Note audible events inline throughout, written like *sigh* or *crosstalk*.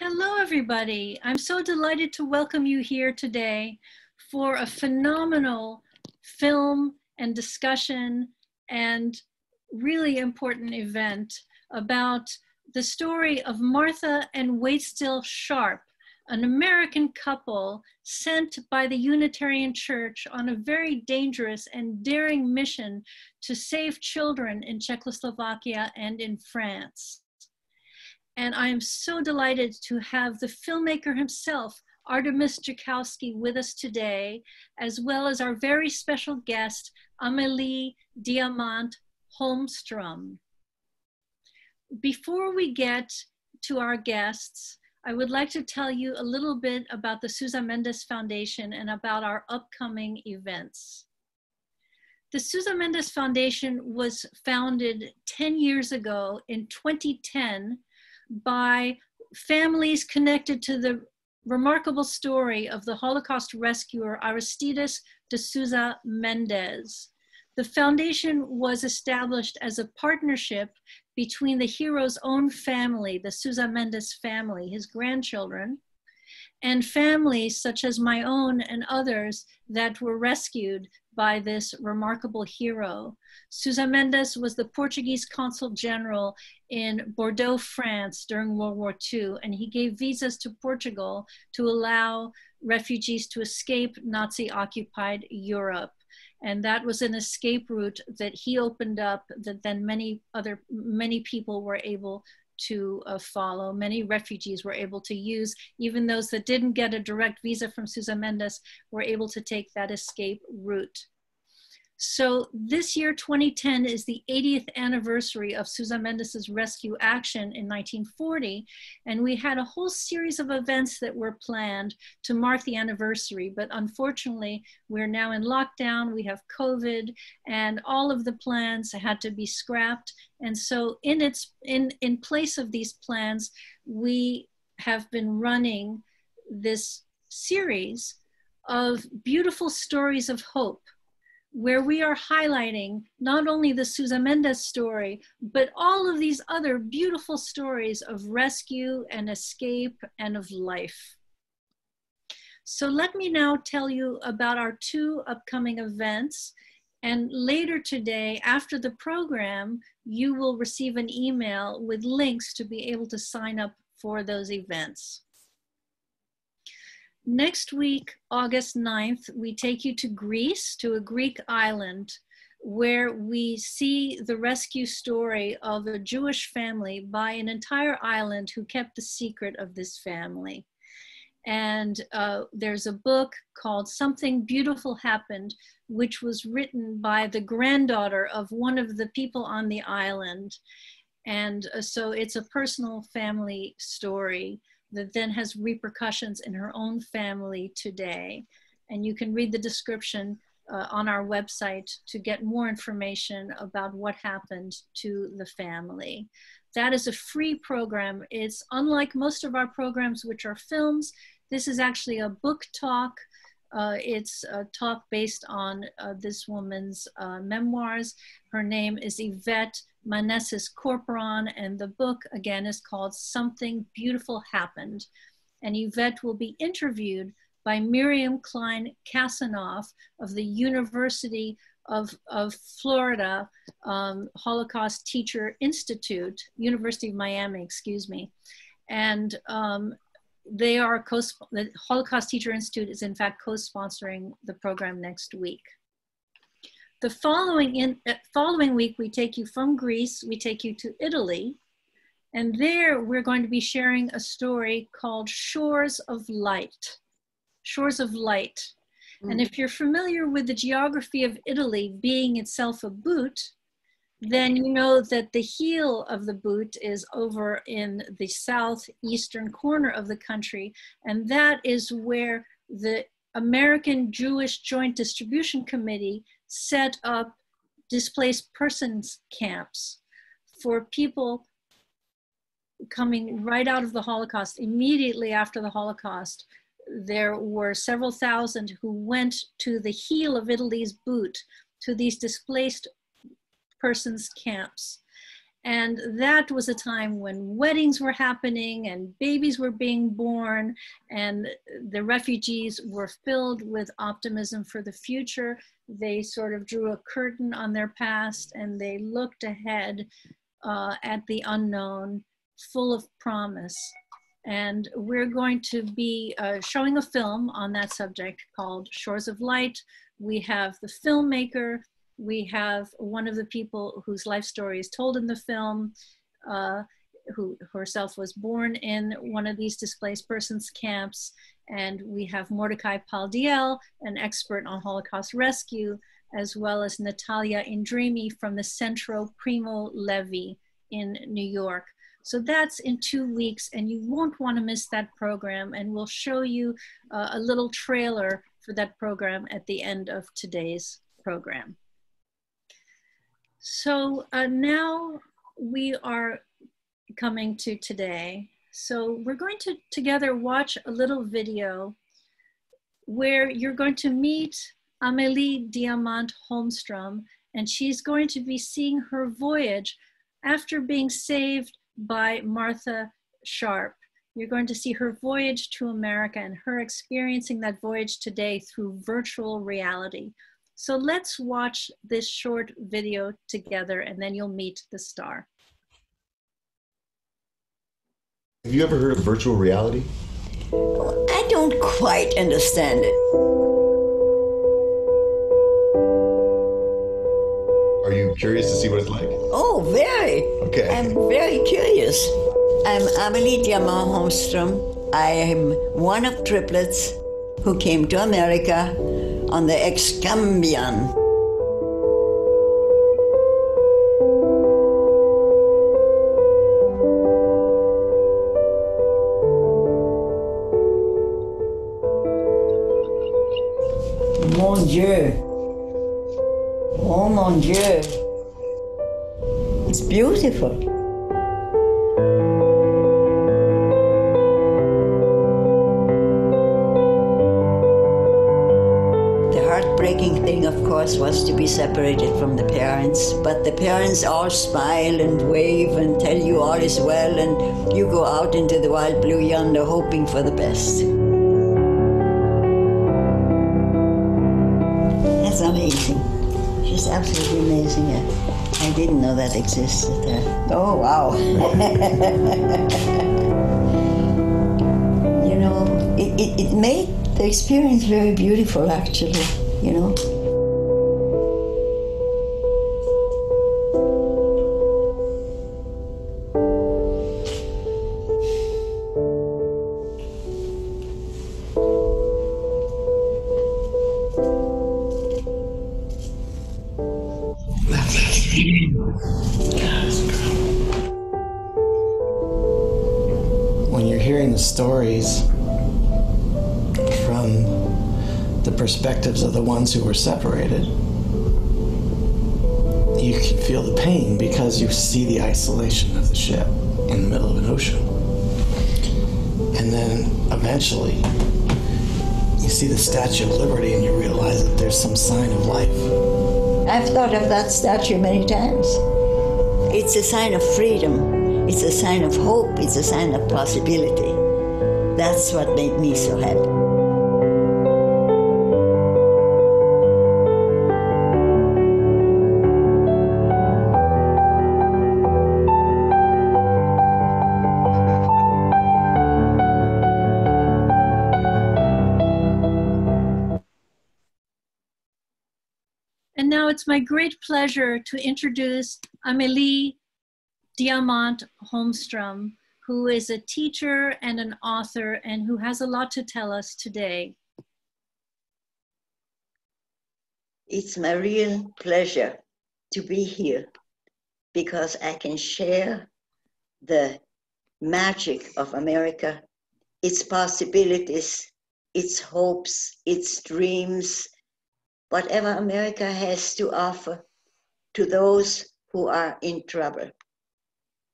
Hello, everybody. I'm so delighted to welcome you here today for a phenomenal film and discussion and really important event about the story of Martha and Waitstill Sharp, an American couple sent by the Unitarian Church on a very dangerous and daring mission to save children in Czechoslovakia and in France. And I am so delighted to have the filmmaker himself, Artemis Joukowsky, with us today, as well as our very special guest, Amelie Diamant Holmstrom. Before we get to our guests, I would like to tell you a little bit about the Sousa Mendes Foundation and about our upcoming events. The Sousa Mendes Foundation was founded 10 years ago in 2010 by families connected to the remarkable story of the Holocaust rescuer Aristides de Sousa Mendes. The foundation was established as a partnership between the hero's own family, the Sousa Mendes family, his grandchildren, and families such as my own and others that were rescued by this remarkable hero. Sousa Mendes was the Portuguese consul general in Bordeaux, France during World War II, and he gave visas to Portugal to allow refugees to escape Nazi occupied Europe. And that was an escape route that he opened up that then many other, many people were able to uh, follow. Many refugees were able to use, even those that didn't get a direct visa from Sousa Mendes were able to take that escape route. So this year, 2010, is the 80th anniversary of Sousa Mendes's rescue action in 1940. And we had a whole series of events that were planned to mark the anniversary. But unfortunately, we're now in lockdown, we have COVID, and all of the plans had to be scrapped. And so in, its, in, in place of these plans, we have been running this series of beautiful stories of hope where we are highlighting not only the Sousa Mendes story, but all of these other beautiful stories of rescue and escape and of life. So let me now tell you about our two upcoming events. And later today, after the program, you will receive an email with links to be able to sign up for those events. Next week, August 9th, we take you to Greece, to a Greek island, where we see the rescue story of a Jewish family by an entire island who kept the secret of this family. And uh, there's a book called Something Beautiful Happened, which was written by the granddaughter of one of the people on the island. And uh, so it's a personal family story that then has repercussions in her own family today. And you can read the description uh, on our website to get more information about what happened to the family. That is a free program. It's unlike most of our programs, which are films. This is actually a book talk. Uh, it's a talk based on uh, this woman's uh, memoirs. Her name is Yvette Manessis Corporon, and the book again is called Something Beautiful Happened. And Yvette will be interviewed by Miriam Klein Kassenoff of the University of, of Florida um, Holocaust Teacher Institute, University of Miami, excuse me. And um, they are co the Holocaust Teacher Institute is in fact co-sponsoring the program next week. The following, in, uh, following week, we take you from Greece, we take you to Italy, and there we're going to be sharing a story called Shores of Light. Shores of Light. Mm. And if you're familiar with the geography of Italy being itself a boot, then you know that the heel of the boot is over in the southeastern corner of the country. And that is where the American Jewish Joint Distribution Committee set up displaced persons camps for people coming right out of the Holocaust. Immediately after the Holocaust, there were several thousand who went to the heel of Italy's boot to these displaced persons camps. And that was a time when weddings were happening and babies were being born, and the refugees were filled with optimism for the future. They sort of drew a curtain on their past and they looked ahead uh, at the unknown, full of promise. And we're going to be uh, showing a film on that subject called Shores of Light. We have the filmmaker, we have one of the people whose life story is told in the film, uh, who herself was born in one of these displaced persons camps. And we have Mordecai Paldiel, an expert on Holocaust rescue, as well as Natalia Indrimi from the Centro Primo Levi in New York. So that's in two weeks, and you won't want to miss that program. And we'll show you uh, a little trailer for that program at the end of today's program. So uh, now we are coming to today. So we're going to together watch a little video where you're going to meet Amelie Diamant Holmstrom, and she's going to be seeing her voyage after being saved by Martha Sharp. You're going to see her voyage to America and her experiencing that voyage today through virtual reality. So let's watch this short video together and then you'll meet the star. Have you ever heard of virtual reality? I don't quite understand it. Are you curious to see what it's like? Oh, very. Okay. I'm very curious. I'm Amelie Diamant Holmstrom. I am one of triplets who came to America on the Excambion. Mon Dieu. Oh mon Dieu. It's beautiful. Was to be separated from the parents. But the parents all smile and wave and tell you all is well, and you go out into the wild blue yonder hoping for the best. That's amazing. She's absolutely amazing. I, didn't know that existed. Oh, wow. *laughs* you know, it, it, it made the experience very beautiful, actually, you know. Were separated, you can feel the pain because you see the isolation of the ship in the middle of an ocean. And then eventually, you see the Statue of Liberty and you realize that there's some sign of life. I've thought of that statue many times. It's a sign of freedom. It's a sign of hope. It's a sign of possibility. That's what made me so happy. My great pleasure to introduce Amelie Diamant Holmstrom, who is a teacher and an author and who has a lot to tell us today. It's my real pleasure to be here because I can share the magic of America, its possibilities, its hopes, its dreams, whatever America has to offer to those who are in trouble.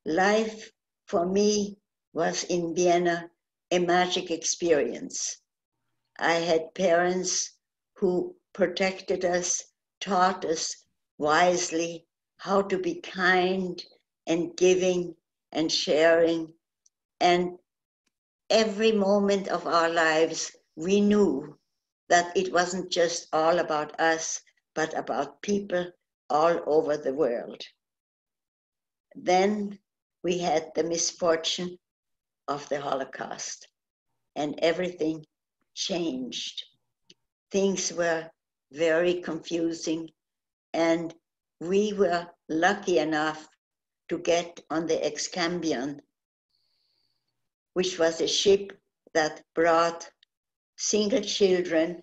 Life for me was in Vienna a magic experience. I had parents who protected us, taught us wisely how to be kind and giving and sharing. And every moment of our lives, we knew that it wasn't just all about us, but about people all over the world. Then we had the misfortune of the Holocaust, and everything changed. Things were very confusing, and we were lucky enough to get on the Excambion, which was a ship that brought single children.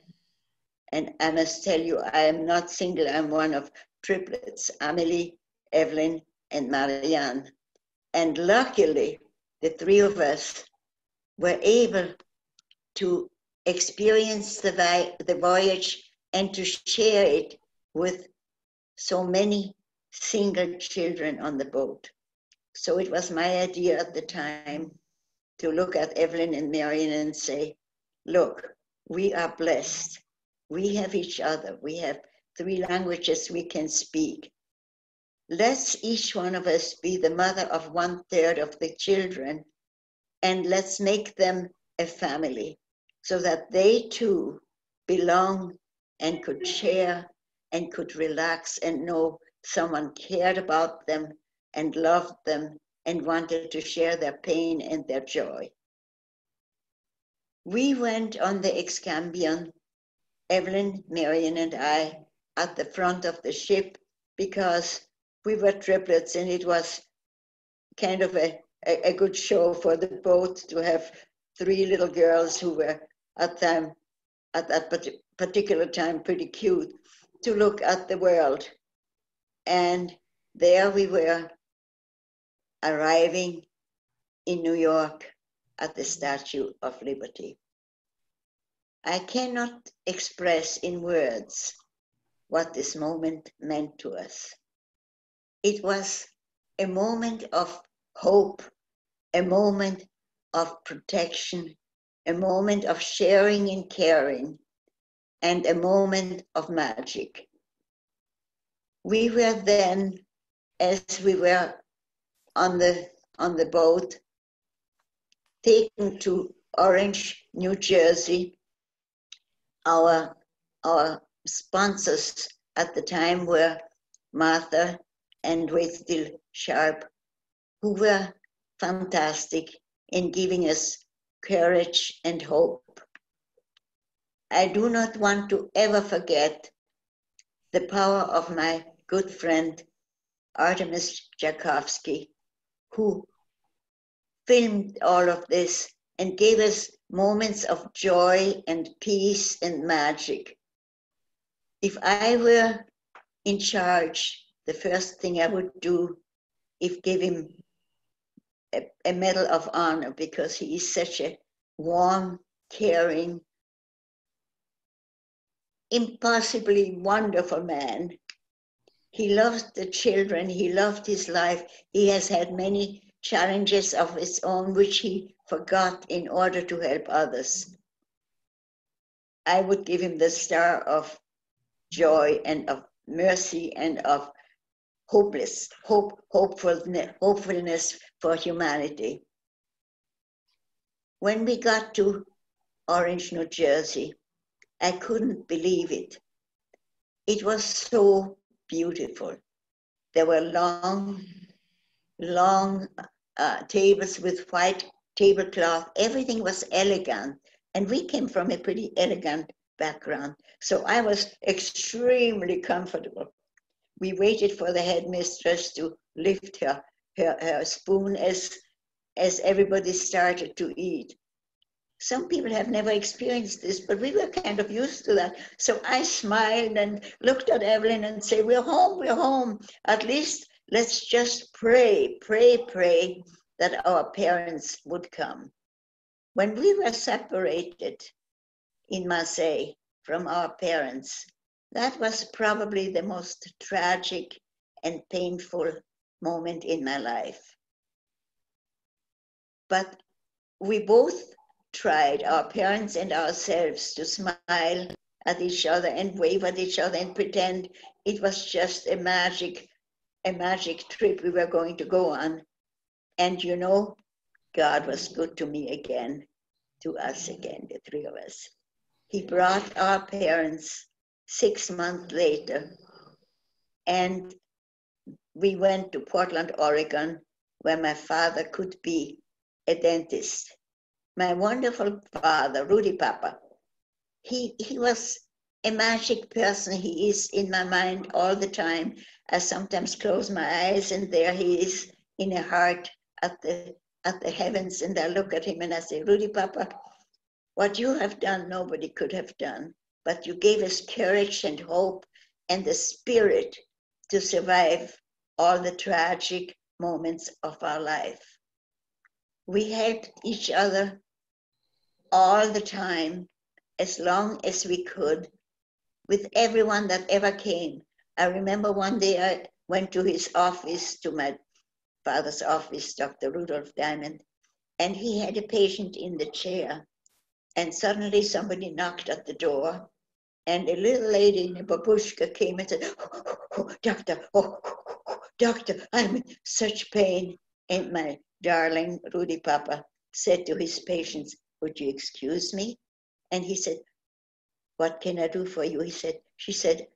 And I must tell you, I am not single, I'm one of triplets Amelie, Evelyn, and Marianne. And luckily, the three of us were able to experience the, the voyage and to share it with so many single children on the boat. So it was my idea at the time to look at Evelyn and Marion and say, look, we are blessed. We have each other. We have three languages we can speak. Let's each one of us be the mother of one third of the children and let's make them a family so that they too belong and could share and could relax and know someone cared about them and loved them and wanted to share their pain and their joy. We went on the Excambion, Evelyn, Marion, and I, at the front of the ship because we were triplets and it was kind of a, a, a good show for the boat to have three little girls who were at time at that particular time pretty cute to look at the world. And there we were arriving in New York at the Statue of Liberty. I cannot express in words what this moment meant to us. It was a moment of hope, a moment of protection, a moment of sharing and caring, and a moment of magic. We were then, as we were on the, on the boat, taken to Orange, New Jersey. Our, our sponsors at the time were Martha and Waitstill Sharp, who were fantastic in giving us courage and hope. I do not want to ever forget the power of my good friend Artemis Joukowsky, who filmed all of this and gave us moments of joy and peace and magic. If I were in charge, the first thing I would do is give him a, a medal of honor because he is such a warm, caring, impossibly wonderful man. He loved the children, he loved his life. He has had many challenges of his own, which he forgot in order to help others. I would give him the star of joy and of mercy and of hopeless, hope, hopefulness, hopefulness for humanity. When we got to Orange, New Jersey, I couldn't believe it. It was so beautiful. There were long, long uh, tables with white tablecloth. Everything was elegant. And we came from a pretty elegant background. So I was extremely comfortable. We waited for the headmistress to lift her, her, her spoon as, as everybody started to eat. Some people have never experienced this, but we were kind of used to that. So I smiled and looked at Evelyn and said, We're home, we're home. At least let's just pray, pray, pray that our parents would come. When we were separated in Marseille from our parents, that was probably the most tragic and painful moment in my life. But we both tried, our parents and ourselves, to smile at each other and wave at each other and pretend it was just a magic a magic trip we were going to go on. And you know, God was good to me again, to us again, the three of us. He brought our parents six months later, and we went to Portland, Oregon, where my father could be a dentist. My wonderful father, Rudy Papa, he, he was a magic person. He is in my mind all the time. I sometimes close my eyes and there he is in a heart at the at the heavens and I look at him and I say, Rudy Papa, what you have done, nobody could have done. But you gave us courage and hope and the spirit to survive all the tragic moments of our life. We helped each other all the time, as long as we could, with everyone that ever came. I remember one day I went to his office, to my father's office, Dr. Rudolph Diamond, and he had a patient in the chair. And suddenly somebody knocked at the door, and a little lady in a babushka came and said, oh, oh, oh, Doctor, Doctor, I'm in such pain. And my darling Rudy Papa said to his patients, Would you excuse me? And he said, What can I do for you? He said, She said,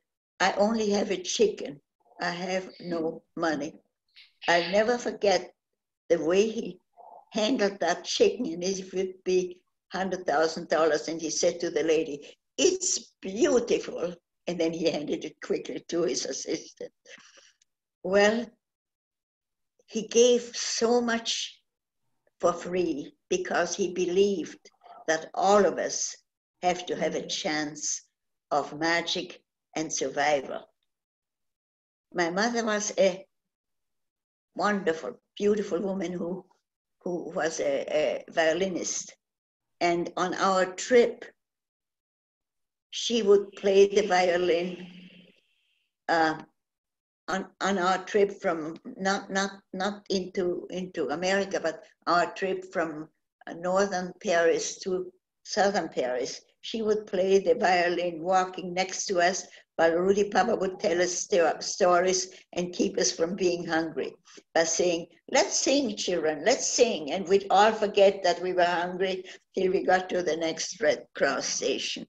I only have a chicken. I have no money. I'll never forget the way he handled that chicken, and it would be $100,000. And he said to the lady, It's beautiful. And then he handed it quickly to his assistant. Well, he gave so much for free because he believed that all of us have to have a chance of magic and survival. My mother was a wonderful, beautiful woman who, who was a, a violinist. And on our trip, she would play the violin uh, on, on our trip from not not not into into America, but our trip from northern Paris to southern Paris, she would play the violin walking next to us while Rudy Papa would tell us stories and keep us from being hungry by saying, let's sing, children, let's sing. And we'd all forget that we were hungry till we got to the next Red Cross station.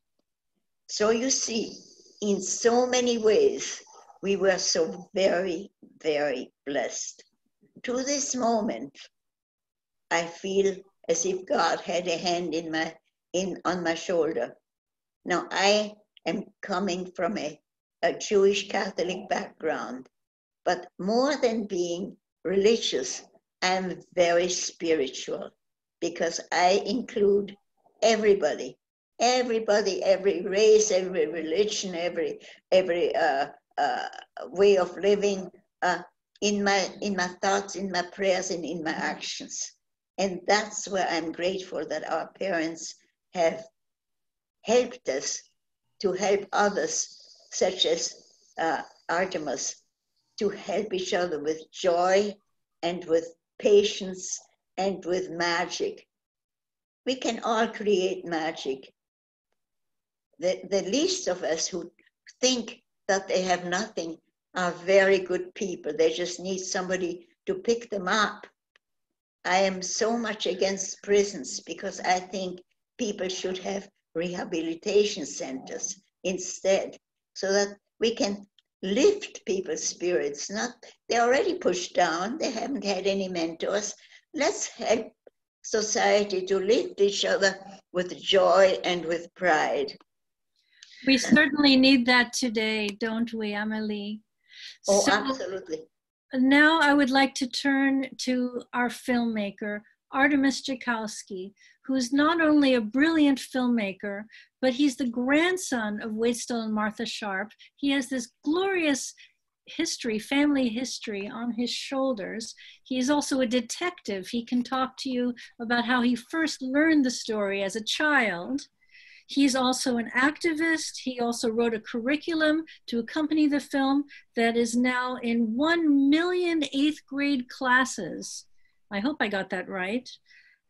So you see, in so many ways, we were so very, very blessed. To this moment, I feel as if God had a hand in my in on my shoulder. Now I am coming from a, a Jewish Catholic background, but more than being religious, I'm very spiritual because I include everybody, everybody, every race, every religion, every every uh, uh, way of living uh, in my in my thoughts, in my prayers, and in my actions. And that's where I'm grateful that our parents have helped us to help others, such as uh, Artemis, to help each other with joy and with patience and with magic. We can all create magic. The, the least of us who think that they have nothing are very good people. They just need somebody to pick them up. I am so much against prisons because I think people should have rehabilitation centers instead so that we can lift people's spirits. Not they're already pushed down, they haven't had any mentors. Let's help society to lift each other with joy and with pride. We certainly need that today, don't we, Amelie? Oh, so absolutely. Now I would like to turn to our filmmaker, Artemis Joukowsky, who's not only a brilliant filmmaker, but he's the grandson of Waitstill and Martha Sharp. He has this glorious history, family history on his shoulders. He is also a detective. He can talk to you about how he first learned the story as a child He's also an activist. He also wrote a curriculum to accompany the film that is now in 1 million eighth grade classes. I hope I got that right.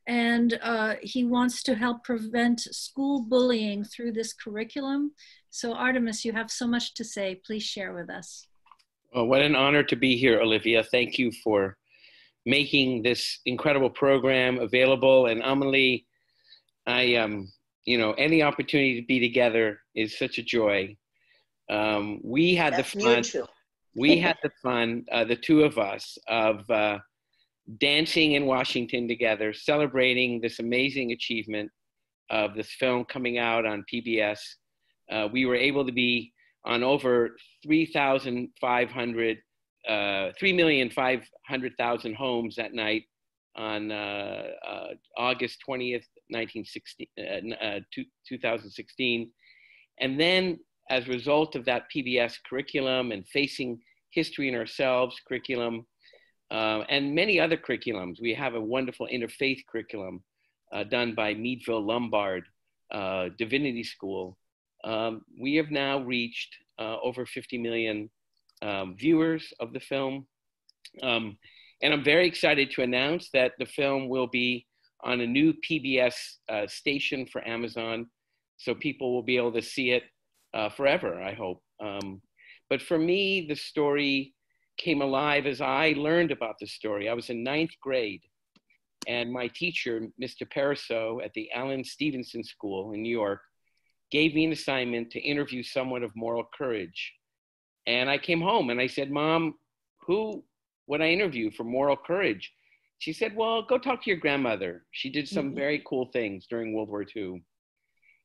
And uh, he wants to help prevent school bullying through this curriculum. So, Artemis, you have so much to say. Please share with us. Well, what an honor to be here, Olivia. Thank you for making this incredible program available. And Amelie, I um, you know, any opportunity to be together is such a joy. Um, we had That's the fun. we had the fun, uh, the two of us, of uh, dancing in Washington together, celebrating this amazing achievement of this film coming out on PBS. Uh, we were able to be on over 3,500, uh, 3,500,000 homes that night on uh, uh, August 20th, 1960, uh, uh, 2016. And then as a result of that PBS curriculum and facing history in ourselves curriculum, uh, and many other curriculums. We have a wonderful interfaith curriculum uh, done by Meadville Lombard uh, Divinity School. Um, we have now reached uh, over 50 million um, viewers of the film. Um, and I'm very excited to announce that the film will be on a new PBS uh, station for Amazon. So people will be able to see it uh, forever, I hope. Um, but for me, the story came alive as I learned about the story. I was in ninth grade, and my teacher, Mr. Pariseau at the Allen Stevenson School in New York, gave me an assignment to interview someone of moral courage. And I came home and I said, Mom, who would I interview for moral courage? She said, Well, go talk to your grandmother. She did some mm-hmm. very cool things during World War II.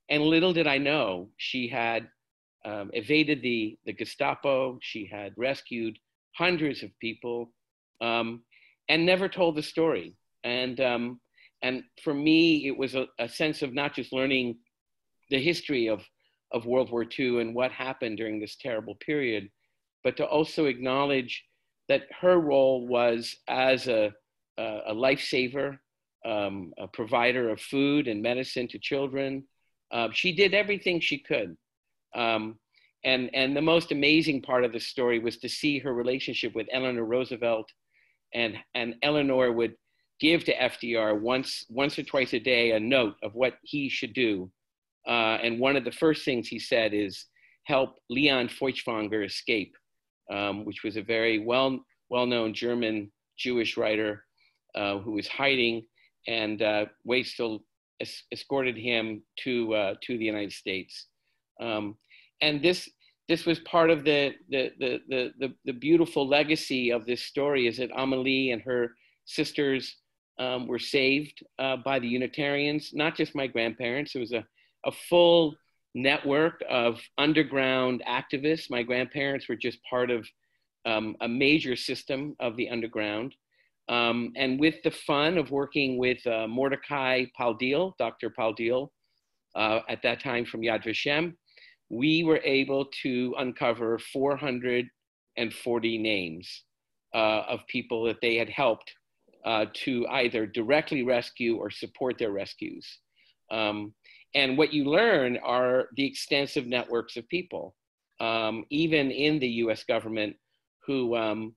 And little did I know, she had um, evaded the, the Gestapo, she had rescued hundreds of people, um, and never told the story. And, um, and for me, it was a, a, sense of not just learning the history of, of World War II and what happened during this terrible period, but to also acknowledge that her role was as a, a, a lifesaver, um, a provider of food and medicine to children. Uh, she did everything she could. Um, and, and the most amazing part of the story was to see her relationship with Eleanor Roosevelt. And, and Eleanor would give to FDR once, once or twice a day a note of what he should do. Uh, and one of the first things he said is help Leon Feuchtwanger escape, um, which was a very well, well-known German Jewish writer uh, who was hiding and uh, Waitstill es- escorted him to, uh, to the United States. Um, and this this was part of the the, the the the beautiful legacy of this story is that Amelie and her sisters um, were saved uh, by the Unitarians, not just my grandparents. It was a, a full network of underground activists. My grandparents were just part of um, a major system of the underground. Um, and with the fun of working with uh, Mordecai Paldiel, Dr. Paldiel, uh, at that time from Yad Vashem, we were able to uncover 440 names uh, of people that they had helped uh, to either directly rescue or support their rescues. Um, and what you learn are the extensive networks of people, um, even in the US government, who um,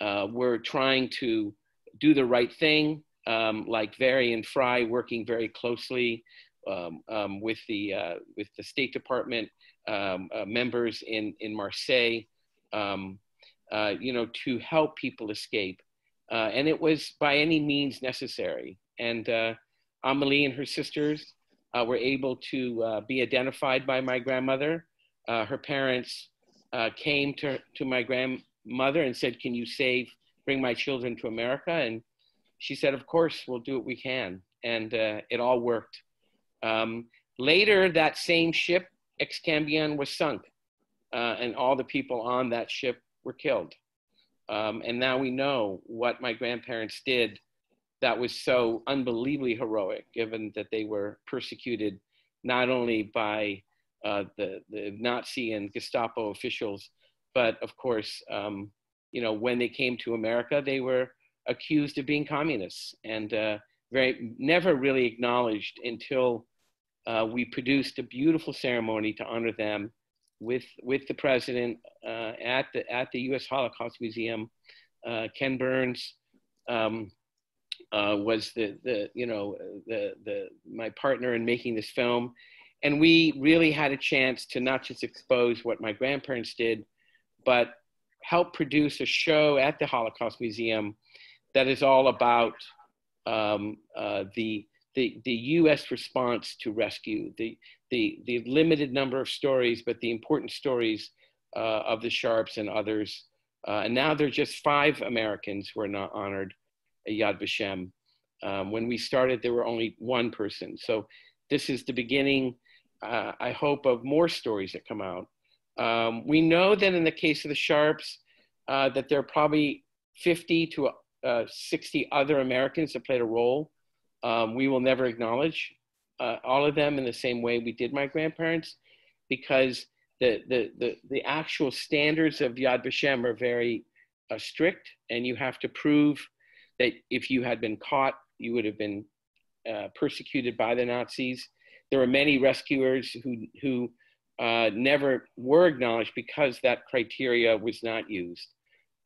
uh, were trying to do the right thing, um, like Varian Fry working very closely um, um, with, the, uh, with the State Department um, uh, members in, in Marseille, um, uh, you know, to help people escape. Uh, and it was by any means necessary. And uh, Amelie and her sisters uh, were able to uh, be identified by my grandmother. her parents came to, to my grandmother and said, can you save, bring my children to America? And she said, of course, we'll do what we can. And it all worked. Um, later, that same ship Excambion was sunk uh, and all the people on that ship were killed. Um, and now we know what my grandparents did that was so unbelievably heroic, given that they were persecuted not only by uh, the, the Nazi and Gestapo officials, but of course, um, you know, when they came to America, they were accused of being communists and uh, very never really acknowledged until uh, we produced a beautiful ceremony to honor them with, with the president uh, at, the, at the U.S. Holocaust Museum. Uh, Ken Burns um, uh, was the, the, you know, the, the, my partner in making this film. And we really had a chance to not just expose what my grandparents did, but help produce a show at the Holocaust Museum that is all about um, uh, the, the, the US response to rescue, the, the, the limited number of stories, but the important stories uh, of the Sharps and others. Uh, and now there are just five Americans who are not honored at Yad Vashem. Um, when we started, there were only one person. So this is the beginning, uh, I hope, of more stories that come out. Um, we know that in the case of the Sharps, uh, that there are probably 50 to uh, 60 other Americans that played a role. Um, we will never acknowledge uh, all of them in the same way we did my grandparents, because the, the, the, the actual standards of Yad Vashem are very uh, strict, and you have to prove that if you had been caught, you would have been uh, persecuted by the Nazis. There were many rescuers who, who uh, never were acknowledged because that criteria was not used.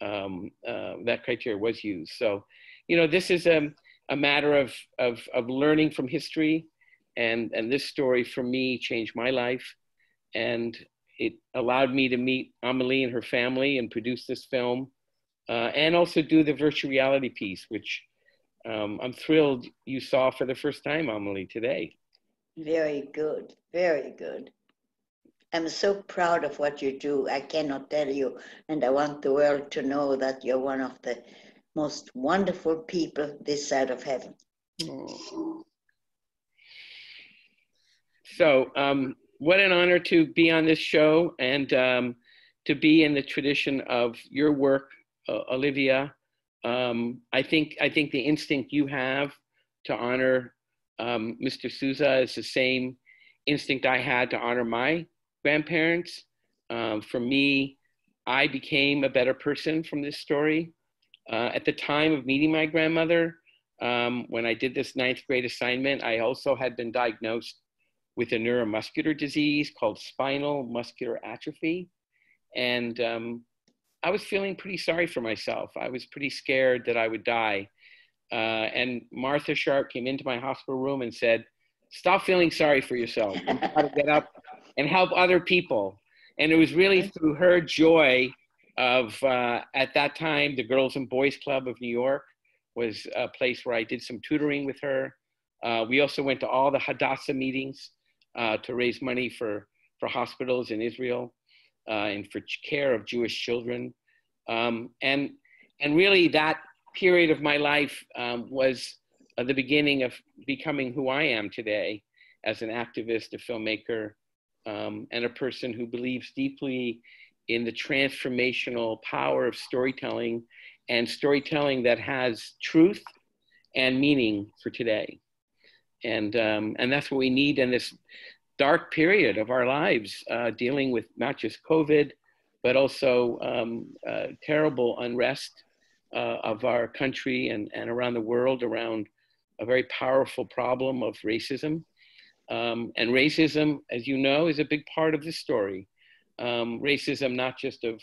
Um, uh, that criteria was used. So, you know, this is a, a matter of, of, of learning from history. And, and this story for me changed my life. And it allowed me to meet Amelie and her family and produce this film. Uh, and also do the virtual reality piece, which um, I'm thrilled you saw for the first time, Amelie, today. Very good, very good. I'm so proud of what you do. I cannot tell you. And I want the world to know that you're one of the most wonderful people this side of heaven. So, um, what an honor to be on this show and um, to be in the tradition of your work, uh, Olivia. Um, I think I think the instinct you have to honor um, Mr. Sousa is the same instinct I had to honor my grandparents. Um, for me, I became a better person from this story. Uh, at the time of meeting my grandmother, um, when I did this ninth grade assignment, I also had been diagnosed with a neuromuscular disease called spinal muscular atrophy. And um, I was feeling pretty sorry for myself. I was pretty scared that I would die. Uh, and Martha Sharp came into my hospital room and said, Stop feeling sorry for yourself. You got to get up and help other people. And it was really through her joy of, uh, at that time, the Girls and Boys Club of New York was a place where I did some tutoring with her. Uh, we also went to all the Hadassah meetings uh, to raise money for, for hospitals in Israel uh, and for care of Jewish children. Um, and, and really, that period of my life um, was uh, the beginning of becoming who I am today as an activist, a filmmaker, um, and a person who believes deeply in the transformational power of storytelling and storytelling that has truth and meaning for today. And, um, and that's what we need in this dark period of our lives, uh, dealing with not just COVID, but also um, uh, terrible unrest uh, of our country and, and around the world around a very powerful problem of racism um, and racism, as you know, is a big part of this story. Um, racism, not just of,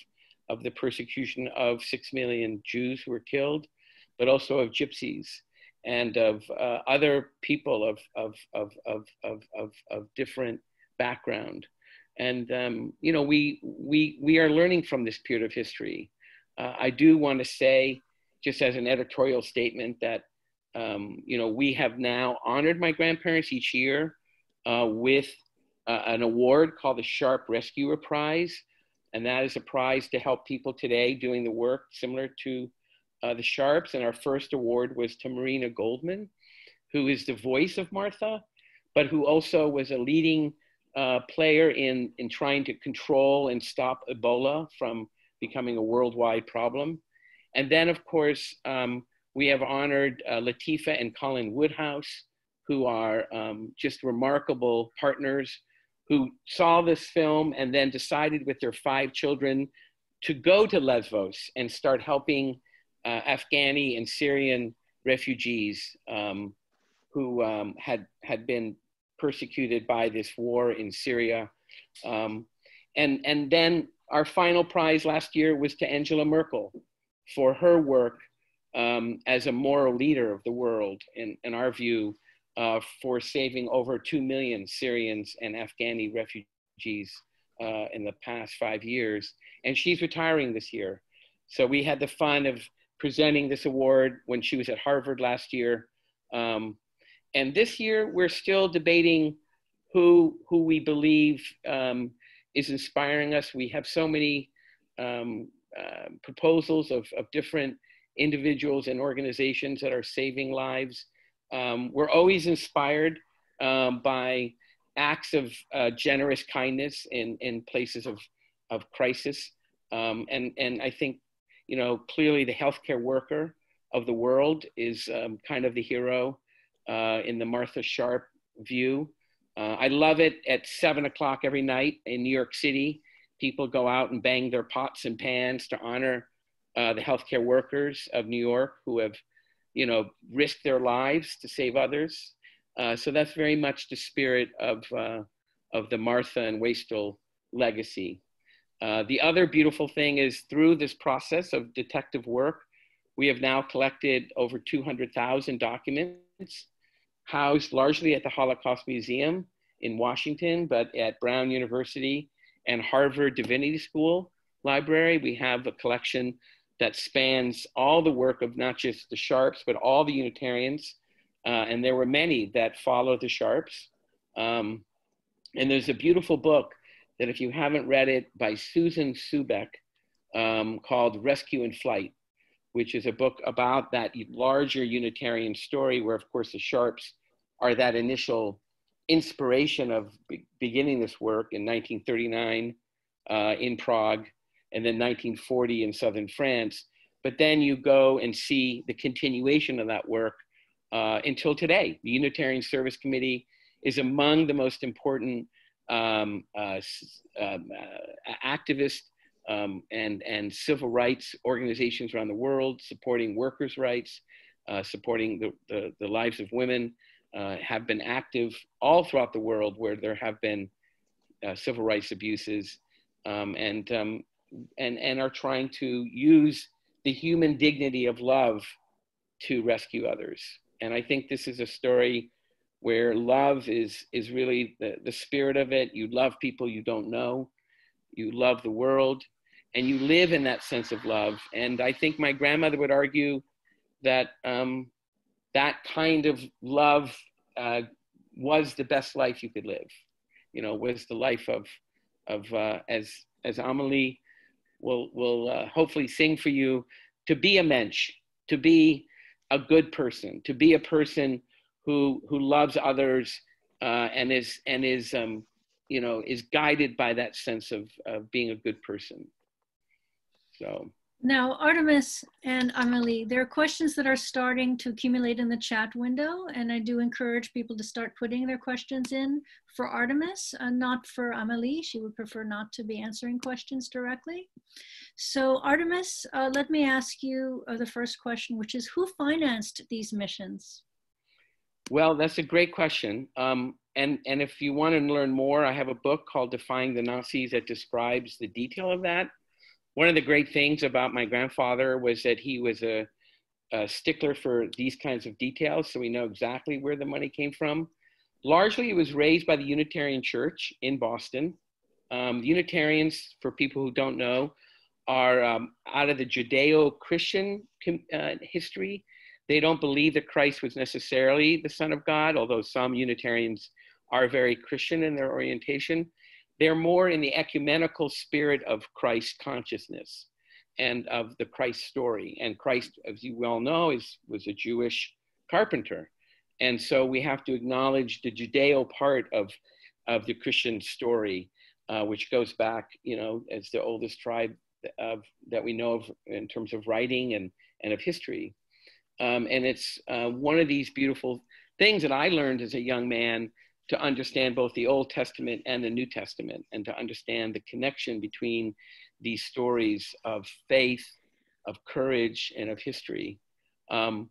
of the persecution of six million Jews who were killed, but also of gypsies and of uh, other people of, of, of, of, of, of, of different background. And, um, you know, we, we, we are learning from this period of history. Uh, I do want to say, just as an editorial statement, that, um, you know, we have now honored my grandparents each year uh, with uh, an award called the Sharp Rescuer Prize. And that is a prize to help people today doing the work similar to uh, the Sharps. And our first award was to Marina Goldman, who is the voice of Martha, but who also was a leading uh, player in, in trying to control and stop Ebola from becoming a worldwide problem. And then, of course, um, we have honored uh, Latifah and Colin Woodhouse, who are um, just remarkable partners who saw this film and then decided with their five children to go to Lesbos and start helping uh, Afghani and Syrian refugees um, who um, had, had been persecuted by this war in Syria. Um, and, and then our final prize last year was to Angela Merkel for her work um, as a moral leader of the world, in, in our view, uh, for saving over 2 million Syrians and Afghani refugees uh, in the past five years. and she's retiring this year. So we had the fun of presenting this award when she was at Harvard last year. Um, and this year, we're still debating who, who we believe um, is inspiring us. We have so many um, uh, proposals of, of different individuals and organizations that are saving lives. Um, we're always inspired um, by acts of uh, generous kindness in, in places of, of crisis. Um, and, and I think, you know, clearly the healthcare worker of the world is um, kind of the hero uh, in the Martha Sharp view. Uh, I love it at seven o'clock every night in New York City. People go out and bang their pots and pans to honor uh, the healthcare workers of New York who have, you know, risk their lives to save others. Uh, so that's very much the spirit of, uh, of the Martha and Waitstill legacy. Uh, the other beautiful thing is through this process of detective work, we have now collected over 200,000 documents housed largely at the Holocaust Museum in Washington, but at Brown University and Harvard Divinity School Library, we have a collection that spans all the work of not just the Sharps, but all the Unitarians uh, and there were many that followed the Sharps. Um, and there's a beautiful book that, if you haven't read it, by Susan Subak um, called Rescue and Flight, which is a book about that larger Unitarian story, where, of course, the Sharps are that initial inspiration of be beginning this work in 1939 uh, in Prague and then 1940 in southern France. But then you go and see the continuation of that work uh, until today. The Unitarian Service Committee is among the most important um, uh, um, uh, activist um, and, and civil rights organizations around the world, supporting workers' rights, uh, supporting the, the, the, lives of women, uh, have been active all throughout the world where there have been uh, civil rights abuses um, and, um, and, and are trying to use the human dignity of love to rescue others. And I think this is a story where love is, is really the, the spirit of it. You love people you don't know, you love the world, and you live in that sense of love. And I think my grandmother would argue that um, that kind of love uh, was the best life you could live. You know, was the life of, of uh, as as Amelie will will uh, hopefully sing for you, to be a mensch, to be a good person, to be a person who who loves others uh, and is and is um, you know is guided by that sense of, of being a good person. So now, Artemis and Amelie, there are questions that are starting to accumulate in the chat window, and I do encourage people to start putting their questions in for Artemis, uh, not for Amelie. She would prefer not to be answering questions directly. So Artemis, uh, let me ask you uh, the first question, which is who financed these missions? Well, that's a great question. Um, and, and if you want to learn more, I have a book called Defying the Nazis that describes the detail of that one of the great things about my grandfather was that he was a, a, stickler for these kinds of details, so we know exactly where the money came from. Largely, it was raised by the Unitarian Church in Boston. Um, Unitarians, for people who don't know, are um, out of the Judeo Christian uh, history. They don't believe that Christ was necessarily the Son of God, although some Unitarians are very Christian in their orientation. They're more in the ecumenical spirit of Christ consciousness and of the Christ story. And Christ, as you well know, is, was a Jewish carpenter. And so we have to acknowledge the Judeo part of, of the Christian story, uh, which goes back, you know, as the oldest tribe of, that we know of in terms of writing and, and of history. Um, and it's uh, one of these beautiful things that I learned as a young man to understand both the Old Testament and the New Testament and to understand the connection between these stories of faith, of courage, and of history. Um,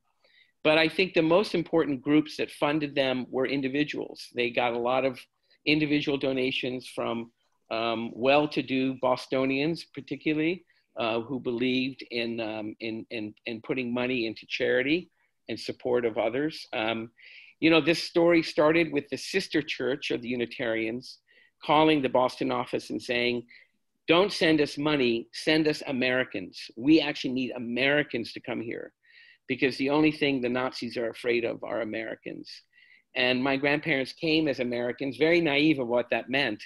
but I think the most important groups that funded them were individuals. They got a lot of individual donations from um, well-to-do Bostonians, particularly, uh, who believed in, um, in, in, in, putting money into charity and support of others. Um, you know, this story started with the sister church of the Unitarians calling the Boston office and saying, don't send us money, send us Americans. We actually need Americans to come here because the only thing the Nazis are afraid of are Americans. And my grandparents came as Americans, very naive of what that meant,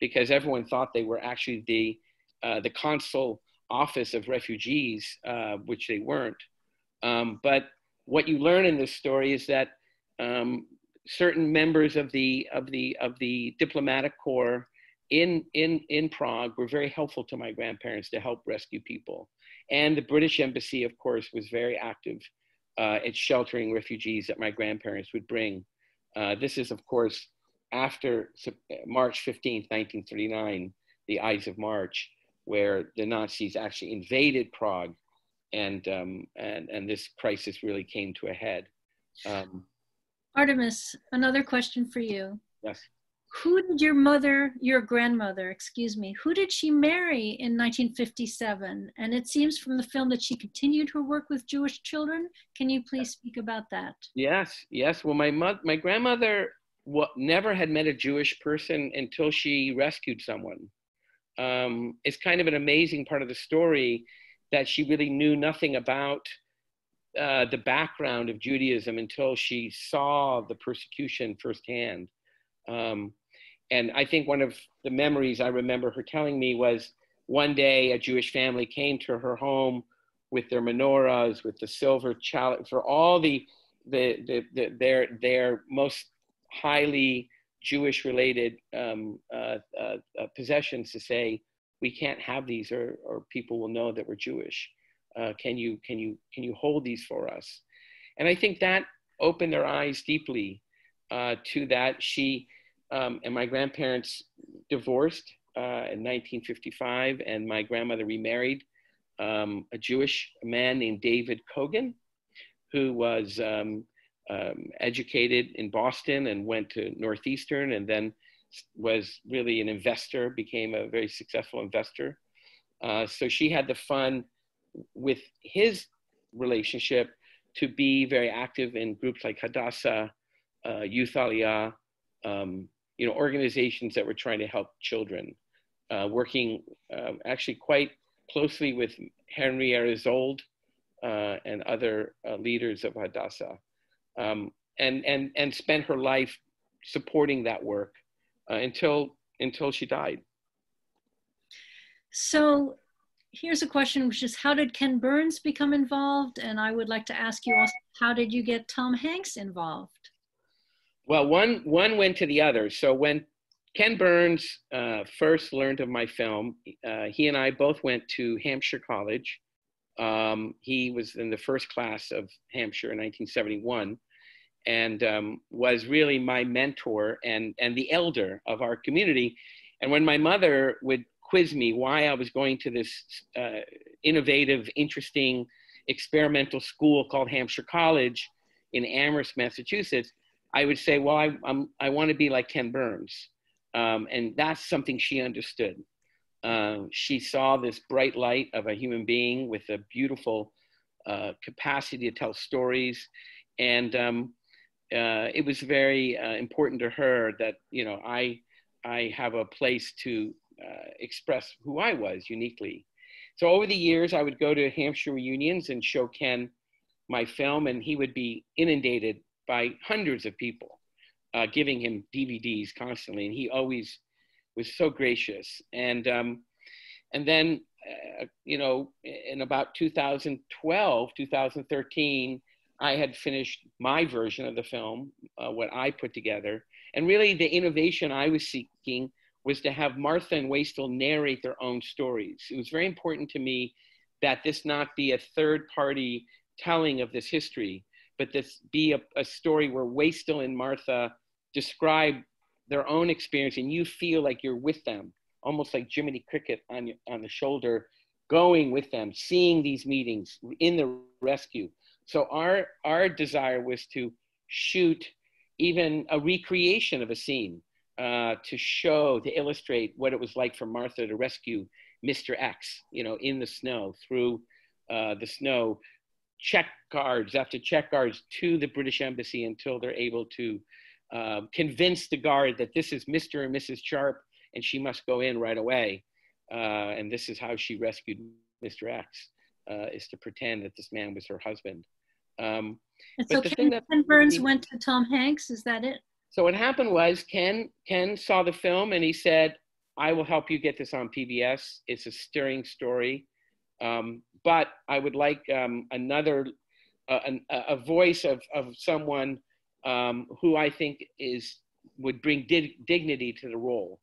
because everyone thought they were actually the, uh, the consul office of refugees, uh, which they weren't. Um, but what you learn in this story is that um, certain members of the, of, the, of the diplomatic corps in, in, in Prague were very helpful to my grandparents to help rescue people. And the British Embassy, of course, was very active uh, at sheltering refugees that my grandparents would bring. Uh, this is, of course, after March 15th, 1939, the Ides of March, where the Nazis actually invaded Prague and, um, and, and this crisis really came to a head. Um, Artemis, another question for you. Yes who did your mother, your grandmother, excuse me, who did she marry in 1957? And it seems from the film that she continued her work with Jewish children. Can you please speak about that? Yes, yes. Well, my mother, my grandmother what, never had met a Jewish person until she rescued someone. Um, it's kind of an amazing part of the story that she really knew nothing about uh, the background of Judaism until she saw the persecution firsthand. Um, and I think one of the memories I remember her telling me was one day a Jewish family came to her home with their menorahs, with the silver chalice, for all the, the, the, the their, their most highly Jewish related um, uh, uh, uh, possessions to say, we can't have these or, or people will know that we're Jewish. Uh, can, you, can, you, can you hold these for us? And I think that opened their eyes deeply uh, to that. She, um, and my grandparents divorced uh, in 1955, and my grandmother remarried um, a Jewish man named David Kogan, who was um, um, educated in Boston and went to Northeastern, and then was really an investor, became a very successful investor. Uh, so she had the fun with his relationship to be very active in groups like Hadassah, uh, Youth Aliyah, um, you know, organizations that were trying to help children, uh, working uh, actually quite closely with Henrietta Szold uh, and other uh, leaders of Hadassah, um, and, and, and spent her life supporting that work uh, until, until she died. So here's a question, which is how did Ken Burns become involved? And I would like to ask you also, how did you get Tom Hanks involved? Well, one one went to the other. So when Ken Burns uh, first learned of my film, uh, he and I both went to Hampshire College. Um, he was in the first class of Hampshire in 1971, and um, was really my mentor and and the elder of our community. And when my mother would quiz me why I was going to this uh, innovative, interesting, experimental school called Hampshire College in Amherst, Massachusetts, I would say, well, I, I'm, I want to be like Ken Burns. Um, and that's something she understood. Uh, she saw this bright light of a human being with a beautiful uh, capacity to tell stories. And um, uh, it was very uh, important to her that, you know, I, I have a place to uh, express who I was uniquely. So over the years, I would go to Hampshire reunions and show Ken my film, and he would be inundated by hundreds of people uh, giving him DVDs constantly, and he always was so gracious. And um, and then, uh, you know, in about 2012, 2013, I had finished my version of the film, uh, what I put together, and really the innovation I was seeking was to have Martha and Waitstill narrate their own stories. It was very important to me that this not be a third party telling of this history, but this be a, a story where Waitstill and Martha describe their own experience and you feel like you're with them, almost like Jiminy Cricket on, on the shoulder, going with them, seeing these meetings in the rescue. So our, our desire was to shoot even a recreation of a scene uh, to show, to illustrate what it was like for Martha to rescue Mr. X, you know, in the snow, through uh, the snow, Czech guards after Czech guards to the British Embassy until they're able to uh, convince the guard that this is Mr. and Mrs. Sharp and she must go in right away. uh, and this is how she rescued Mr. X, uh, is to pretend that this man was her husband. Um, And so Ken, Burns went to Tom Hanks. Is that it? So what happened was Ken Ken saw the film and he said, "I will help you get this on PBS. It's a stirring story, um, but I would like um, another uh, an, a voice of of someone um, who I think is would bring dig- dignity to the role."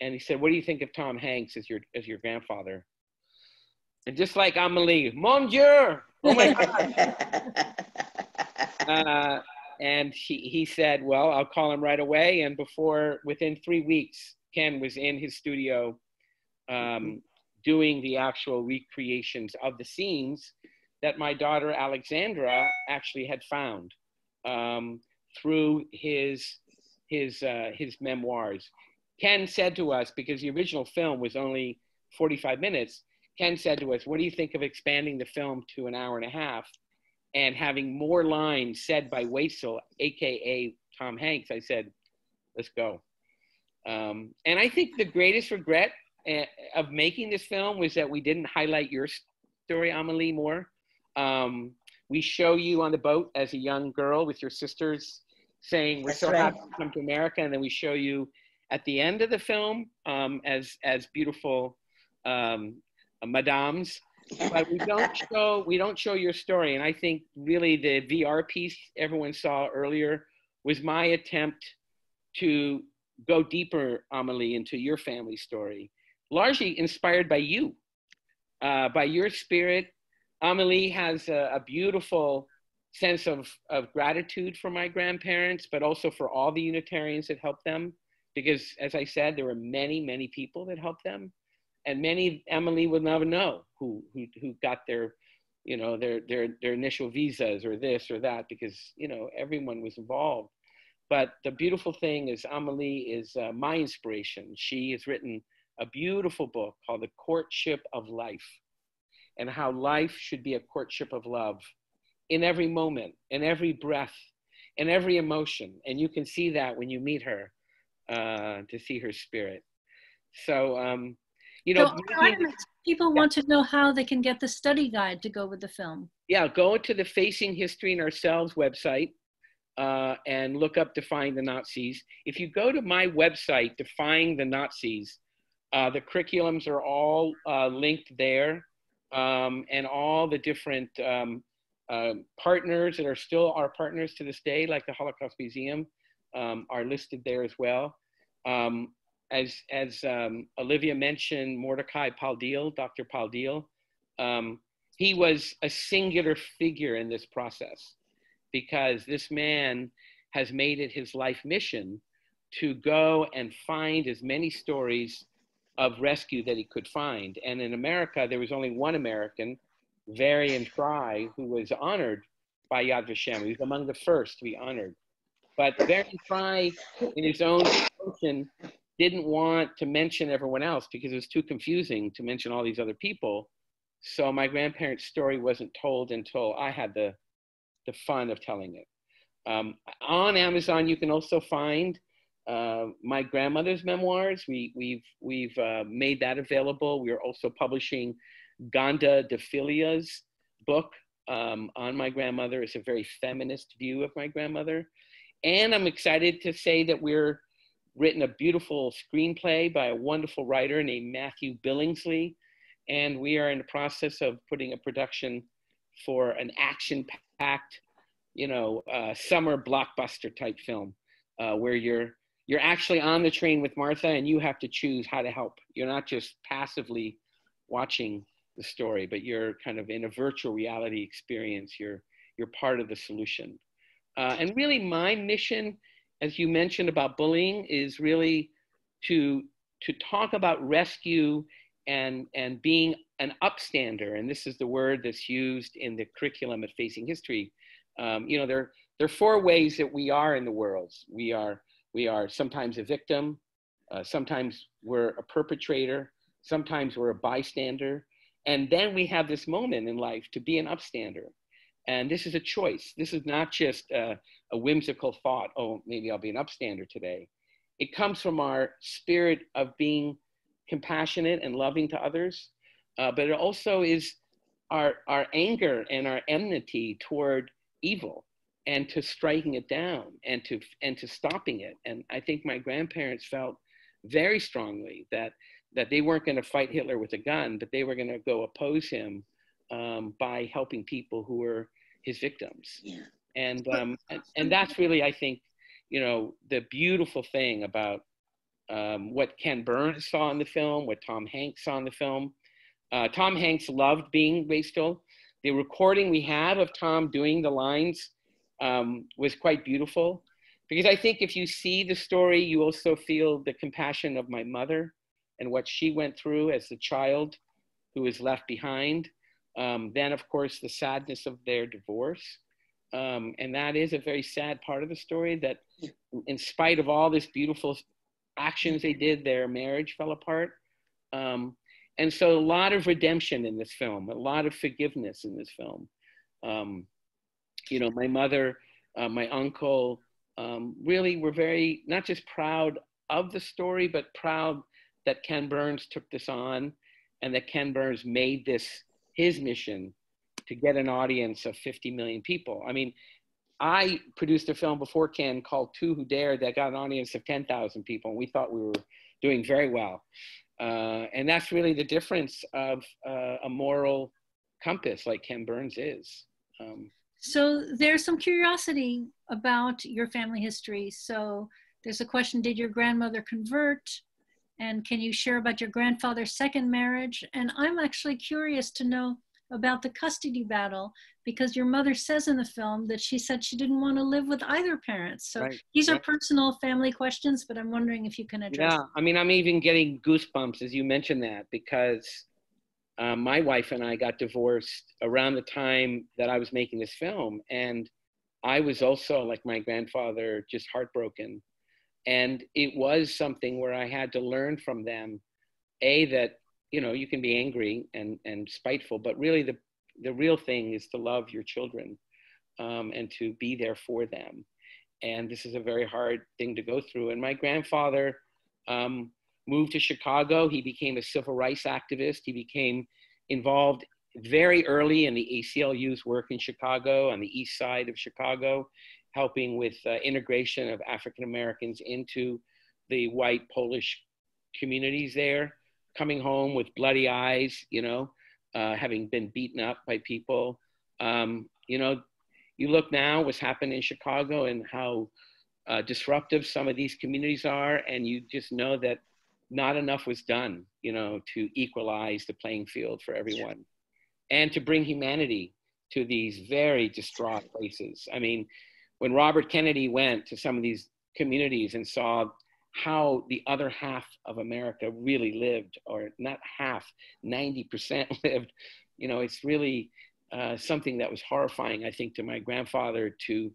And he said, "What do you think of Tom Hanks as your as your grandfather?" And just like Amelie, Mon Dieu! Oh my God! *laughs* uh, and he, he said, well, I'll call him right away. And before, within three weeks, Ken was in his studio um, doing the actual recreations of the scenes that my daughter Alexandra actually had found um, through his, his, uh, his memoirs. Ken said to us, because the original film was only 45 minutes, Ken said to us, what do you think of expanding the film to an hour and a half? And having more lines said by Waitstill, aka Tom Hanks, I said, let's go. Um, and I think the greatest regret uh, of making this film was that we didn't highlight your story, Amelie, more. Um, we show you on the boat as a young girl with your sisters saying, we're That's so right. happy to come to America. And then we show you at the end of the film um, as, as beautiful um, madams but we don't show we don't show your story and i think really the vr piece everyone saw earlier was my attempt to go deeper amelie into your family story largely inspired by you uh, by your spirit. Amelie has a, a beautiful sense of, of gratitude for my grandparents but also for all the unitarians that helped them because as i said there were many many people that helped them and many Emily would never know who who who got their you know their their their initial visas or this or that because you know everyone was involved. But the beautiful thing is Amelie is uh, my inspiration. She has written a beautiful book called the courtship of life and how life should be a courtship of love in every moment in every breath in every emotion. And you can see that when you meet her uh, to see her spirit. So um, you know, so, people want to know how they can get the study guide to go with the film. Yeah, go to the Facing History and Ourselves website uh, and look up Defying the Nazis. If you go to my website, Defying the Nazis, uh, the curriculums are all uh, linked there, um, and all the different um, uh, partners that are still our partners to this day, like the Holocaust Museum, um, are listed there as well. Um, as as um, Olivia mentioned, Mordecai Paldiel, Dr. Paldiel, um, he was a singular figure in this process because this man has made it his life mission to go and find as many stories of rescue that he could find. And in America, there was only one American, Varian Fry, who was honored by Yad Vashem. He was among the first to be honored. But Varian Fry, in his own emotion, didn't want to mention everyone else because it was too confusing to mention all these other people. So my grandparents' story wasn't told until I had the, the fun of telling it. Um, on Amazon, you can also find uh, my grandmother's memoirs. We, we've, we've uh, made that available. We are also publishing Ghanda Di Figlia's book um, on my grandmother. It's a very feminist view of my grandmother. And I'm excited to say that we're written a beautiful screenplay by a wonderful writer named Matthew Billingsley. And we are in the process of putting a production for an action packed, you know, uh, summer blockbuster type film uh, where you're, you're actually on the train with Martha and you have to choose how to help. You're not just passively watching the story, but you're kind of in a virtual reality experience. You're, you're part of the solution. Uh, and really my mission as you mentioned about bullying, is really to to talk about rescue and and being an upstander. And this is the word that's used in the curriculum at Facing History. Um, you know, there there are four ways that we are in the world. We are we are sometimes a victim, uh, sometimes we're a perpetrator, sometimes we're a bystander, and then we have this moment in life to be an upstander. And this is a choice. This is not just a, a whimsical thought, oh, maybe I'll be an upstander today. It comes from our spirit of being compassionate and loving to others, uh, but it also is our, our anger and our enmity toward evil and to striking it down and to, and to stopping it. And I think my grandparents felt very strongly that, that they weren't going to fight Hitler with a gun, but they were going to go oppose him um, by helping people who were his victims. Yeah. And, um, and, and that's really, I think, you know, the beautiful thing about um, what Ken Burns saw in the film, what Tom Hanks saw in the film. Uh, Tom Hanks loved being Graceville. The recording we have of Tom doing the lines um, was quite beautiful because I think if you see the story, you also feel the compassion of my mother and what she went through as a child who was left behind. Um, then, of course, the sadness of their divorce. Um, and that is a very sad part of the story that, in spite of all this beautiful actions they did, their marriage fell apart. Um, and so, a lot of redemption in this film, a lot of forgiveness in this film. Um, you know, my mother, uh, my uncle, um, really were very not just proud of the story, but proud that Ken Burns took this on and that Ken Burns made this his mission to get an audience of 50 million people. I mean, I produced a film before Ken called Two Who Dared that got an audience of 10,000 people, and we thought we were doing very well. Uh, and that's really the difference of uh, a moral compass like Ken Burns is. Um, so there's some curiosity about your family history. So there's a question Did your grandmother convert? And can you share about your grandfather's second marriage? And I'm actually curious to know about the custody battle because your mother says in the film that she said she didn't want to live with either parents. So right. these are personal family questions, but I'm wondering if you can address. Yeah, them. I mean, I'm even getting goosebumps as you mentioned that because um, my wife and I got divorced around the time that I was making this film, and I was also like my grandfather, just heartbroken. And it was something where I had to learn from them, a that you know you can be angry and and spiteful but really the the real thing is to love your children um, and to be there for them. And this is a very hard thing to go through. And my grandfather um, moved to chicago. He became a civil rights activist. He became involved very early in the aclu's work in chicago on the east side of chicago helping with uh, integration of african americans into the white polish communities there coming home with bloody eyes, you know, uh, having been beaten up by people. Um, you know, you look now what's happened in Chicago and how uh, disruptive some of these communities are, and you just know that not enough was done, you know, to equalize the playing field for everyone and to bring humanity to these very distraught places. I mean, when Robert Kennedy went to some of these communities and saw how the other half of America really lived, or not half, 90% *laughs* lived. You know, it's really uh, something that was horrifying, I think, to my grandfather to,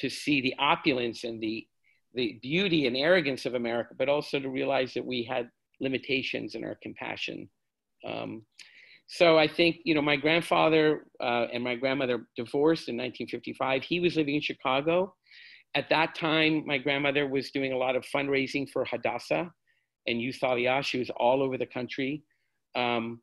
to see the opulence and the, the beauty and arrogance of America, but also to realize that we had limitations in our compassion. Um, so I think, you know, my grandfather uh, and my grandmother divorced in 1955. He was living in Chicago at that time, my grandmother was doing a lot of fundraising for Hadassah and Youth Aliyah. She was all over the country. Um,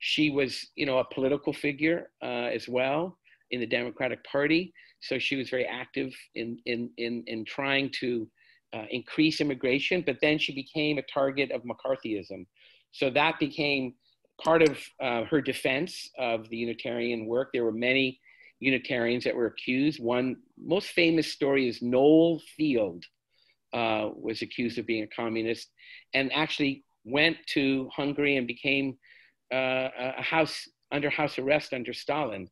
she was, you know, a political figure uh, as well in the Democratic Party. So she was very active in, in, in, in trying to uh, increase immigration, but then she became a target of McCarthyism. So that became part of uh, her defense of the Unitarian work. There were many Unitarians that were accused. One most famous story is Noel Field uh, was accused of being a communist and actually went to Hungary and became uh, a house under house arrest under Stalin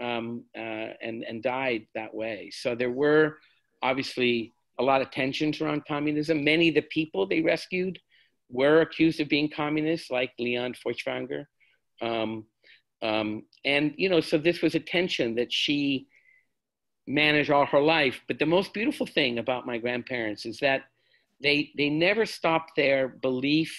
um, uh, and, and died that way. So there were obviously a lot of tensions around communism. Many of the people they rescued were accused of being communists, like Leon Feuchtwanger. Um, um, and, you know, so this was a tension that she managed all her life. But the most beautiful thing about my grandparents is that they, they never stopped their belief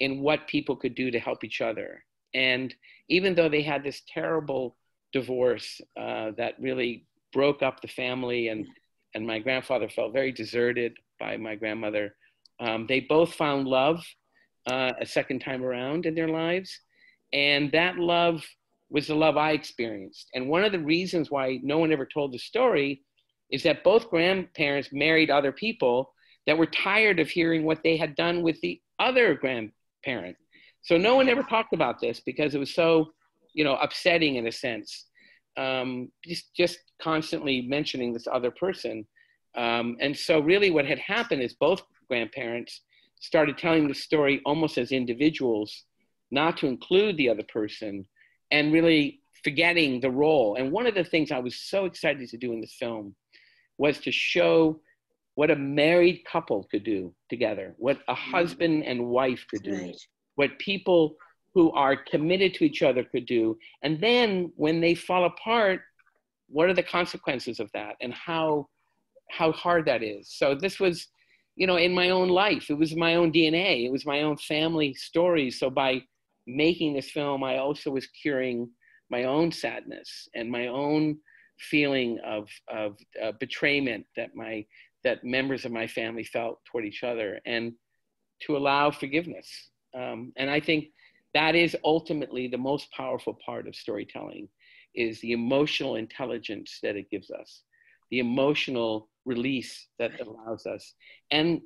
in what people could do to help each other. And even though they had this terrible divorce uh, that really broke up the family, and, and my grandfather felt very deserted by my grandmother, um, they both found love uh, a second time around in their lives. And that love was the love I experienced. And one of the reasons why no one ever told the story is that both grandparents married other people that were tired of hearing what they had done with the other grandparent. So no one ever talked about this because it was so, you know, upsetting in a sense. Um, just just constantly mentioning this other person. Um, and so really what had happened is both grandparents started telling the story almost as individuals, not to include the other person, and really forgetting the role. And one of the things I was so excited to do in this film was to show what a married couple could do together, what a mm. husband and wife could do, right. what people who are committed to each other could do. And then when they fall apart, what are the consequences of that and how how hard that is. So this was, you know, in my own life, it was my own DNA, it was my own family story. So by making this film, I also was curing my own sadness and my own feeling of of uh, betrayment that my that members of my family felt toward each other and to allow forgiveness. Um, and I think that is ultimately the most powerful part of storytelling is the emotional intelligence that it gives us, the emotional release that allows us, and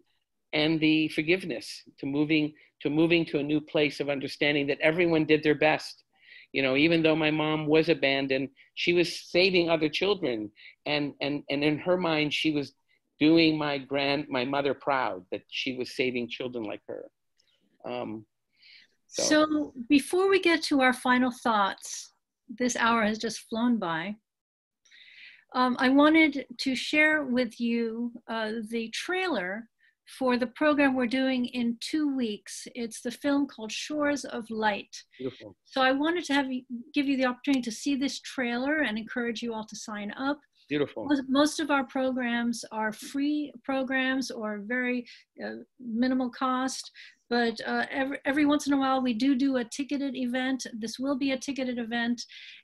and the forgiveness to moving to moving to a new place of understanding that everyone did their best. You know, even though my mom was abandoned, she was saving other children, and and and in her mind, she was doing my grand my mother proud that she was saving children like her. Um, so. so before we get to our final thoughts, this hour has just flown by. Um, I wanted to share with you uh, the trailer for the program we're doing in two weeks. It's the film called Shores of Light. Beautiful. So I wanted to have you, give you the opportunity to see this trailer and encourage you all to sign up. Beautiful. Most of our programs are free programs or very uh, minimal cost, but uh, every, every once in a while we do do a ticketed event. This will be a ticketed event,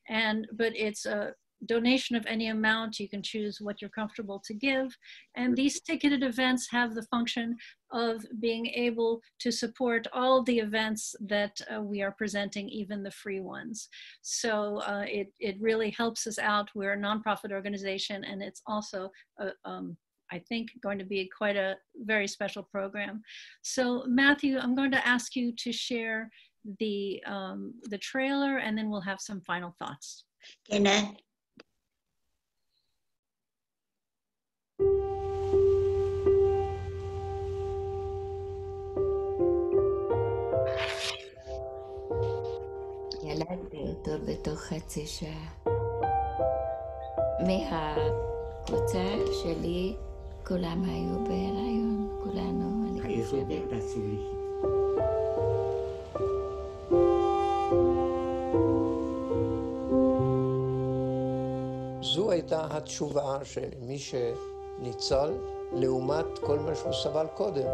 and but it's a donation of any amount. You can choose what you're comfortable to give. And these ticketed events have the function of being able to support all the events that uh, we are presenting, even the free ones. So uh, it, it really helps us out. We're a nonprofit organization and it's also a, um, I think going to be quite a very special program. So Matthew, I'm going to ask you to share the, um, the trailer and then we'll have some final thoughts. Can I, ילדתי אותו בתוך חצי שעה. מהקבוצה שלי כולם היו בהיריון, כולנו, אני חושבת. זו הייתה התשובה של מי שניצל לעומת כל מה שהוא סבל קודם.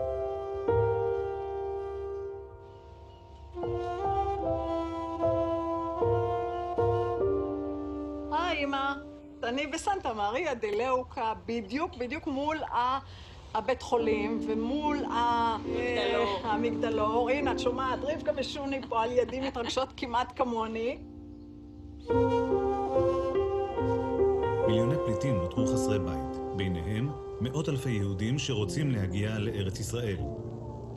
מריה דה לאוקה, בדיוק, בדיוק מול הבית חולים ומול המגדלור. הנה, את שומעת, רבקה ושוני פה על ידי מתרגשות כמעט כמוני. מיליוני פליטים נותרו חסרי בית, ביניהם מאות אלפי יהודים שרוצים להגיע לארץ ישראל.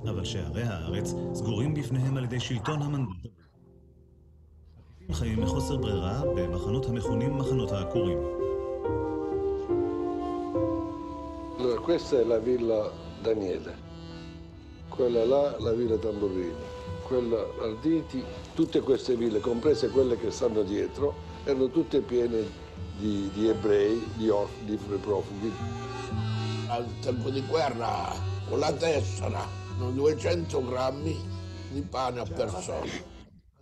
אבל שערי הארץ סגורים בפניהם על ידי שלטון המנדט. חיים מחוסר ברירה במחנות המכונים מחנות העקורים. Questa è la villa Daniele, quella là la villa Tamburini, quella Arditi, tutte queste ville, comprese quelle che stanno dietro, erano tutte piene di, di ebrei, di, orf, di profughi. Al tempo di guerra, con la tessera, 200 grammi di pane a persona.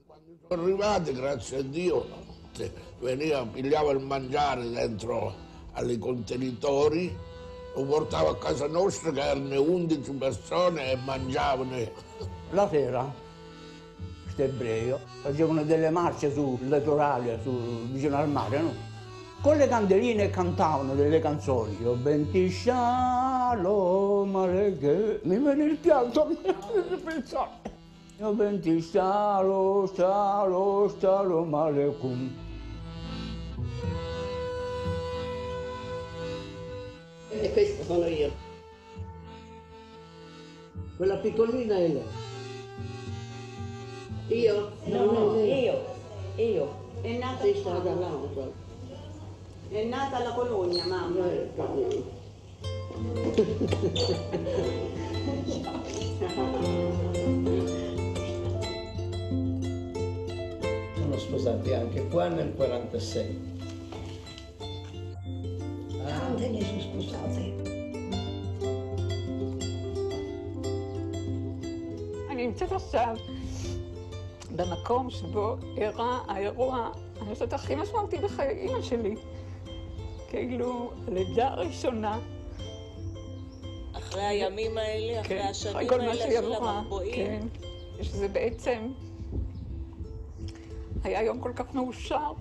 Quando sono arrivati, grazie a Dio, veniva, pigliava il mangiare dentro ai contenitori lo portavo a casa nostra che erano 11 persone e mangiavano. La sera, questo ebreo, facevano delle marce sul litorale, su, vicino al mare, no? Con le candeline cantavano delle canzoni. Io benti shalom, mi viene il pianto *laughs* a pensare. Io venti shalom, shalom, shalom aleikum. E questa sono io. Quella piccolina è lei. Io? No, no, lei. io, io. È nata Sei stata là. È nata alla colonia, mamma. Eh. Sono sposati anche qua nel 46. Ne sono sposate. אני נמצאת עכשיו במקום שבו אירע האירוע, אני חושבת, הכי משמעותי בחיי אימא שלי. כאילו, לידה ראשונה, אחרי הימים האלה, אחרי כן, השנים האלה של עברה, המרבועים. כן, שזה בעצם היה יום כל כך מאושר.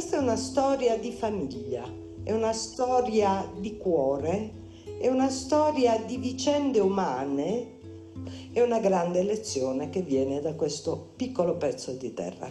Questa è una storia di famiglia, è una storia di cuore, è una storia di vicende umane, è una grande lezione che viene da questo piccolo pezzo di terra.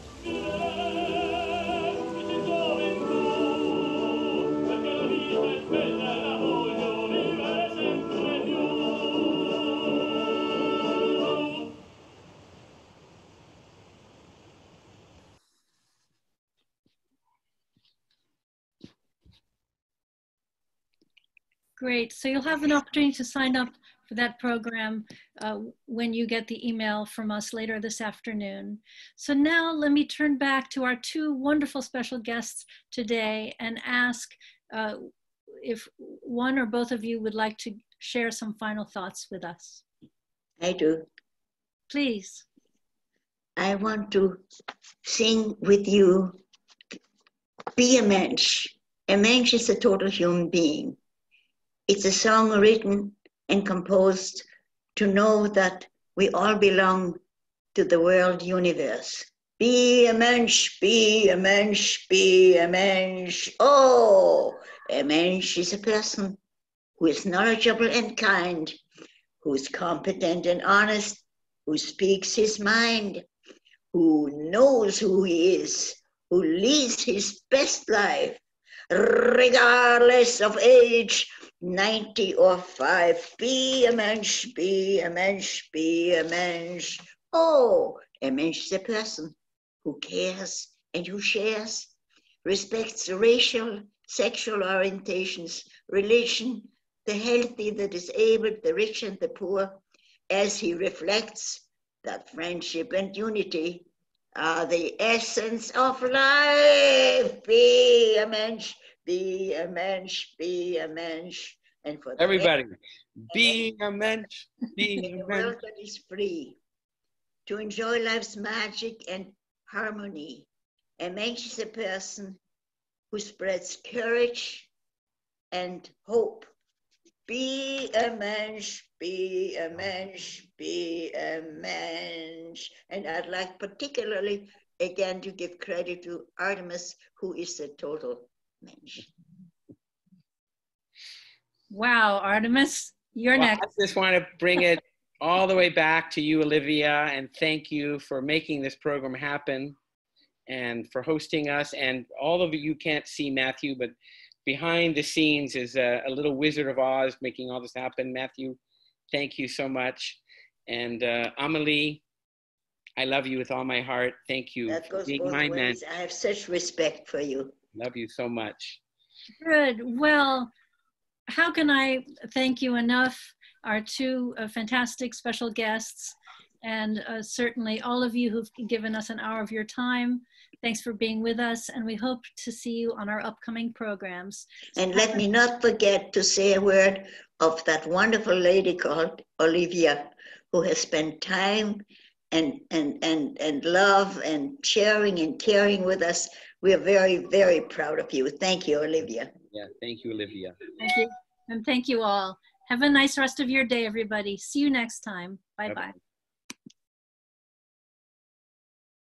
Great. So you'll have an opportunity to sign up for that program uh, when you get the email from us later this afternoon. So now let me turn back to our two wonderful special guests today and ask uh, if one or both of you would like to share some final thoughts with us. I do. Please. I want to sing with you Be a Mensch. A Mensch is a total human being. It's a song written and composed to know that we all belong to the world universe. Be a Mensch, be a Mensch, be a Mensch. Oh, a Mensch is a person who is knowledgeable and kind, who is competent and honest, who speaks his mind, who knows who he is, who leads his best life, regardless of age, 90 or 5. Be a mensch, be a mensch, be a mensch. Oh, a mensch is a person who cares and who shares, respects racial, sexual orientations, religion, the healthy, the disabled, the rich, and the poor, as he reflects that friendship and unity are the essence of life. Be a mensch, be a mensch, be a mensch. And for the Everybody, being a mensch, being in a a world mensch. that is free, to enjoy life's magic and harmony. A mensch is a person who spreads courage and hope. Be a mensch, be a mensch, be a mensch. And I'd like particularly again to give credit to Artemis, who is a total mensch. Wow, Artemis, you're Well, next. I just want to bring it all the way back to you, Olivia, and thank you for making this program happen and for hosting us. And all of you can't see Matthew, but behind the scenes is a, a little Wizard of Oz making all this happen. Matthew, thank you so much. And uh, Amelie, I love you with all my heart. Thank you That for goes being both my man. ways. I have such respect for you. Love you so much. Good. Well, how can I thank you enough? Our two uh, fantastic special guests, and uh, certainly all of you who've given us an hour of your time. Thanks for being with us, and we hope to see you on our upcoming programs. And let me not forget to say a word of that wonderful lady called Olivia, who has spent time and, and, and, and love and sharing and caring with us. We are very, very proud of you. Thank you, Olivia. Yeah, thank you, Olivia. Thank you. And thank you all. Have a nice rest of your day, everybody. See you next time. Bye bye.